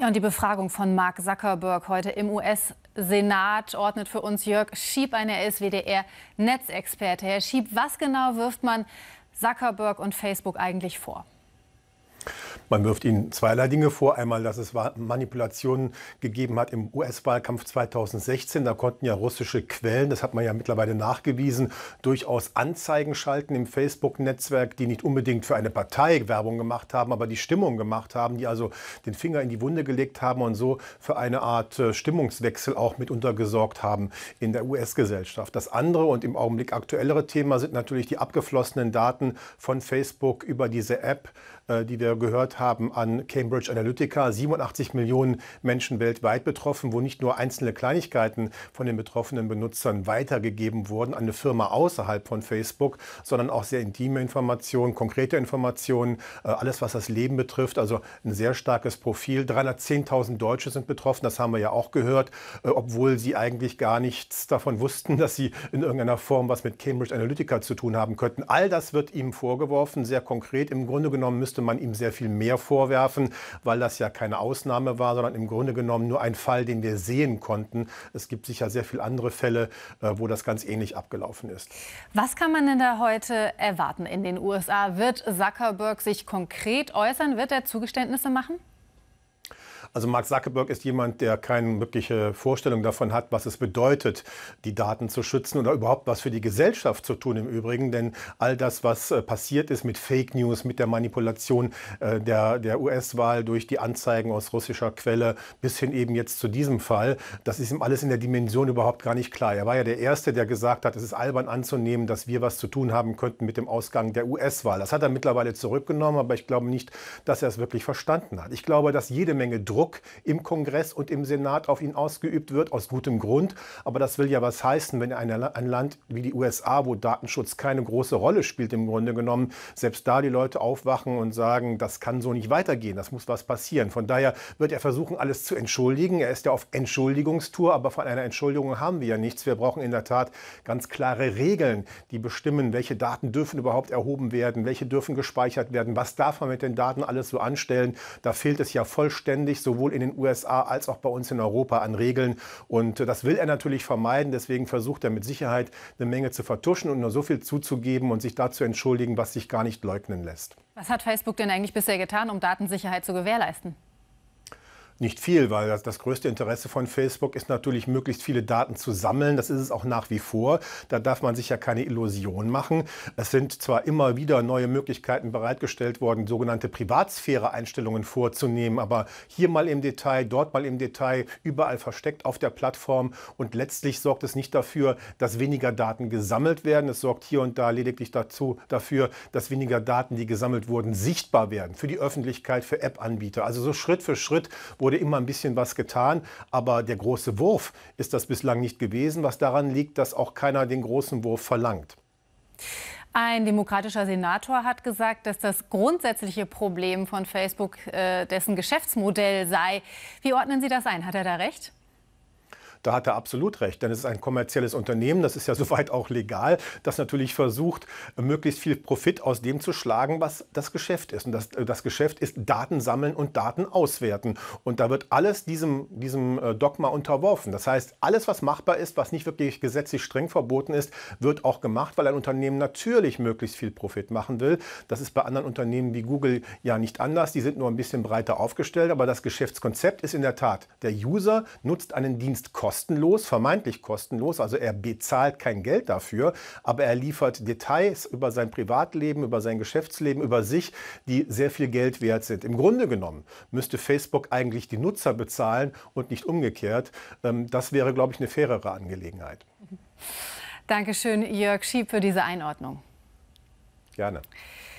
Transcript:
Ja, und die Befragung von Mark Zuckerberg heute im US-Senat ordnet für uns Jörg Schieb ein. Er ist WDR-Netzexperte. Herr Schieb, was genau wirft man Zuckerberg und Facebook eigentlich vor? Man wirft ihnen zweierlei Dinge vor. Einmal, dass es Manipulationen gegeben hat im US-Wahlkampf 2016. Da konnten ja russische Quellen, das hat man ja mittlerweile nachgewiesen, durchaus Anzeigen schalten im Facebook-Netzwerk, die nicht unbedingt für eine Partei Werbung gemacht haben, aber die Stimmung gemacht haben, die also den Finger in die Wunde gelegt haben und so für eine Art äh, Stimmungswechsel auch mitunter gesorgt haben in der US-Gesellschaft. Das andere und im Augenblick aktuellere Thema sind natürlich die abgeflossenen Daten von Facebook über diese App, äh, die wir gehört haben an Cambridge Analytica. 87 Millionen Menschen weltweit betroffen, wo nicht nur einzelne Kleinigkeiten von den betroffenen Benutzern weitergegeben wurden an eine Firma außerhalb von Facebook, sondern auch sehr intime Informationen, konkrete Informationen, äh, alles was das Leben betrifft. Also ein sehr starkes Profil. 310.000 Deutsche sind betroffen, das haben wir ja auch gehört, äh, obwohl sie eigentlich gar nichts davon wussten, dass sie in irgendeiner Form was mit Cambridge Analytica zu tun haben könnten. All das wird ihm vorgeworfen, sehr konkret. Im Grunde genommen müsste man ihm sehr viel mehr vorwerfen, weil das ja keine Ausnahme war, sondern im Grunde genommen nur ein Fall, den wir sehen konnten. Es gibt sicher sehr viele andere Fälle, äh, wo das ganz ähnlich abgelaufen ist. Was kann man denn da heute erwarten in den USA? Wird Zuckerberg sich konkret äußern? Wird er Zugeständnisse machen? Also Mark Zuckerberg ist jemand, der keine wirkliche Vorstellung davon hat, was es bedeutet, die Daten zu schützen oder überhaupt was für die Gesellschaft zu tun im Übrigen. Denn all das, was äh, passiert ist mit Fake News, mit der Manipulation äh, der, der US-Wahl durch die Anzeigen aus russischer Quelle bis hin eben jetzt zu diesem Fall, das ist ihm alles in der Dimension überhaupt gar nicht klar. Er war ja der Erste, der gesagt hat, es ist albern anzunehmen, dass wir was zu tun haben könnten mit dem Ausgang der US-Wahl. Das hat er mittlerweile zurückgenommen, aber ich glaube nicht, dass er es wirklich verstanden hat. Ich glaube, dass jede Menge Druck Druck im Kongress und im Senat auf ihn ausgeübt wird, aus gutem Grund. Aber das will ja was heißen, wenn eine, ein Land wie die USA, wo Datenschutz keine große Rolle spielt im Grunde genommen, selbst da die Leute aufwachen und sagen, das kann so nicht weitergehen, das muss was passieren. Von daher wird er versuchen, alles zu entschuldigen. Er ist ja auf Entschuldigungstour, aber von einer Entschuldigung haben wir ja nichts. Wir brauchen in der Tat ganz klare Regeln, die bestimmen, welche Daten dürfen überhaupt erhoben werden, welche dürfen gespeichert werden, was darf man mit den Daten alles so anstellen. Da fehlt es ja vollständig, sowohl in den USA als auch bei uns in Europa an Regeln. Und das will er natürlich vermeiden. Deswegen versucht er mit Sicherheit eine Menge zu vertuschen und nur so viel zuzugeben und sich dazu entschuldigen, was sich gar nicht leugnen lässt. Was hat Facebook denn eigentlich bisher getan, um Datensicherheit zu gewährleisten? Nicht viel, weil das, das, größte Interesse von Facebook ist natürlich, möglichst viele Daten zu sammeln. Das ist es auch nach wie vor. Da darf man sich ja keine Illusion machen. Es sind zwar immer wieder neue Möglichkeiten bereitgestellt worden, sogenannte Privatsphäre-Einstellungen vorzunehmen, aber hier mal im Detail, dort mal im Detail, überall versteckt auf der Plattform. Und letztlich sorgt es nicht dafür, dass weniger Daten gesammelt werden. Es sorgt hier und da lediglich dazu, dafür, dass weniger Daten, die gesammelt wurden, sichtbar werden für die Öffentlichkeit, für App-Anbieter. Also so Schritt für Schritt, wo wurde immer ein bisschen was getan, aber der große Wurf ist das bislang nicht gewesen, was daran liegt, dass auch keiner den großen Wurf verlangt. Ein demokratischer Senator hat gesagt, dass das grundsätzliche Problem von Facebook äh, dessen Geschäftsmodell sei. Wie ordnen Sie das ein? Hat er da recht? Da hat er absolut recht, denn es ist ein kommerzielles Unternehmen, das ist ja soweit auch legal, das natürlich versucht, möglichst viel Profit aus dem zu schlagen, was das Geschäft ist. Und das, äh, das Geschäft ist Daten sammeln und Daten auswerten. Und da wird alles diesem, diesem äh, Dogma unterworfen. Das heißt, alles, was machbar ist, was nicht wirklich gesetzlich streng verboten ist, wird auch gemacht, weil ein Unternehmen natürlich möglichst viel Profit machen will. Das ist bei anderen Unternehmen wie Google ja nicht anders. Die sind nur ein bisschen breiter aufgestellt, aber das Geschäftskonzept ist in der Tat, der User nutzt einen Dienst kostenlos, vermeintlich kostenlos, also er bezahlt kein Geld dafür, aber er liefert Details über sein Privatleben, über sein Geschäftsleben, über sich, die sehr viel Geld wert sind. Im Grunde genommen müsste Facebook eigentlich die Nutzer bezahlen und nicht umgekehrt. Ähm, das wäre, glaube ich, eine fairere Angelegenheit. Dankeschön, Jörg Schieb, für diese Einordnung. Gerne.